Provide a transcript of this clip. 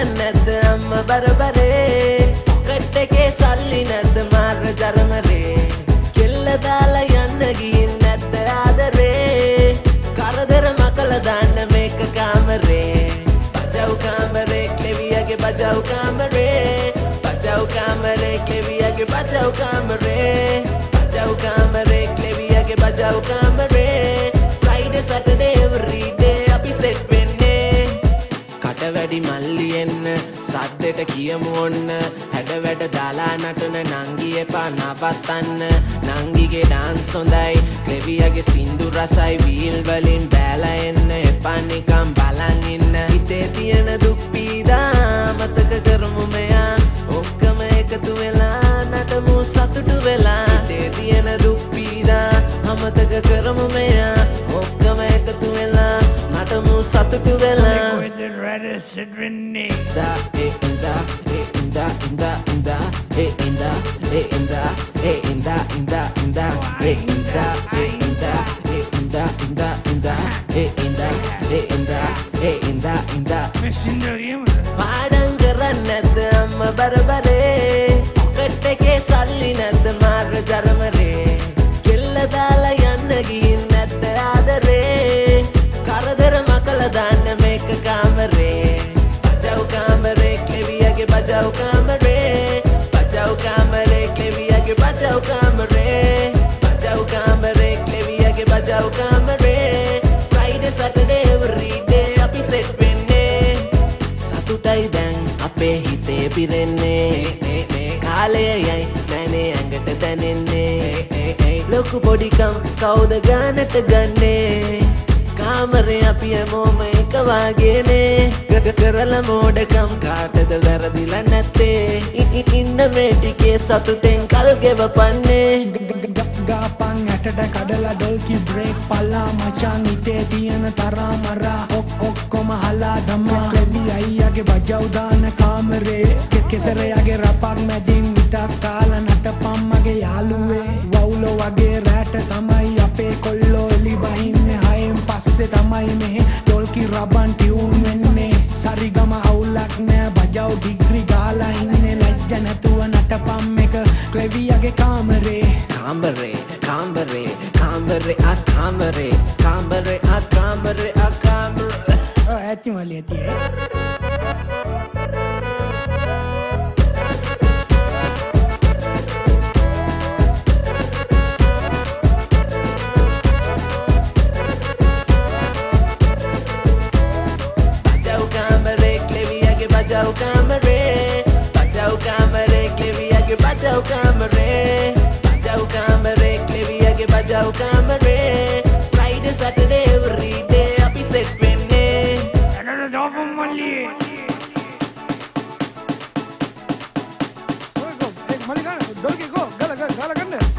කරන්නැද්ද අම්ම බරබරේ පොකට් එකේ සල්ලි නැද්ද මාර්ග ජරමරේ කෙල්ල දාලා යන්න ගින් නැද්ද ආදරේ කරදර මකල දාන්න මේක කාමරේ බජව් කාමරේ ක්ලෙවියගේ බජව් කාමරේ බජව් කාමරේ ක්ලෙවියගේ බජව් කාමරේ බජව් කාමරේ ක්ලෙවියගේ බජව් කාමරේ සද්දෙට කියමු ඔන්න. හැඩ වැඩ දාලා නටන නංගි එපා නවත්තන්න. නංගිගේ ඩාන්ස් හොඳයි. ක්ලෙවියගේ සින්දු රසයි. වීල් වලින් බෑලා එන්න. එපා නිකම් බලන් ඉන්න. හිතේ තියෙන දුක් පීඩා මතක කරමු මෙයා. ඔක්කම එකතු වෙලා නටමු සතුටු වෙලා. හිතේ තියෙන දුක් පීඩා අමතක කරමු මෙයා. ඔක්කම එකතු වෙලා නටමු සතුටු වෙලා. With the reddest indah, eh indah, eh indah, indah, indah, eh indah, eh indah, eh indah, indah, indah, eh indah, eh indah, eh indah, indah, indah, eh indah, eh indah, eh indah, indah. పాడంగరన్నద బరబరే ಕಟ್ಟೆಗೆ ಸಲ್ಲಿನದ್ದ ಮಾರ ಜರಮರೆ ಗೆಲ್ಲದಾಲ ಎನ್ನಗಿ ನದ್ದ ಆದರೆ ಕರದರ ಮಕ್ಕಳ ದಾನ make ಕಾಮರೇ දාලා යන්න ගින් නැද්ද ආදරේ කරදර මකල දාන්න මේක කාමරේ බජව් කාමරේ ක්ලෙවියගේ බජව් කාමරේ බජව් කාමරේ ක්ලෙවියගේ බජව් කාමරේ බජව් කාමරේ ක්ලෙවියගේ බජව් කාමරේ ෆ්‍රයිඩේ සැටර්ඩේ එවරි ඩේ අපි සෙට් වෙන්නේ සතුටයි දැන් අපේ හිතේ පිරෙන්නේ කාලය යයි නැනේ ඇඟට දැනෙන්නේ ලොකු පොඩිකම් කවුද ගානට ගන්නේ කාමරය අපි හැමෝම එක වාගේනේ. ගග කරල මෝඩකම් කාටද වැරදිල නැත්තේ? ඉ- ඉ- ඉන්න මේටිකේ සතුටෙන් කල් ගෙවපන්නේ. ගාපන් ඇටට කඩලා ඩොල්කි බ්‍රේක් පල්ලා මචන් ඉතේ තියෙන තරාමරා ඔක් ඔක්කොම හලා දම්මා ලැබි අයියගේ බජව්දාන කාමරේ කෙ- කෙසරයගේ රපක් මැදින් පස්සේ තමයි මෙහෙ ඩොල්කි රබන් ටියුන් වෙන්නේ. සරිගම අවුලක් නෑ. බජව් ඩිග්‍රි ගාලා ඉන්නේ. ලැජ්ජ නැතුව නටපම් එක. ක්ලෙවියගේ කාමරේ. කාමරේ කාමරේ කාමරේ ආ කාමරේ. කාමරේ ආ කාමරේ ආ කාමරේ. ඇති මලි ඇතිේ बचाओ कमरे बचाओ कमरे के भी आगे बचाओ कमरे बचाओ कमरे के भी आगे बचाओ कमरे। फ्राइडे सैटरडे एवरी डे अभी सेट पे ने अरे जॉब मन लिए मलिका डोल के को, गला गला गला करने।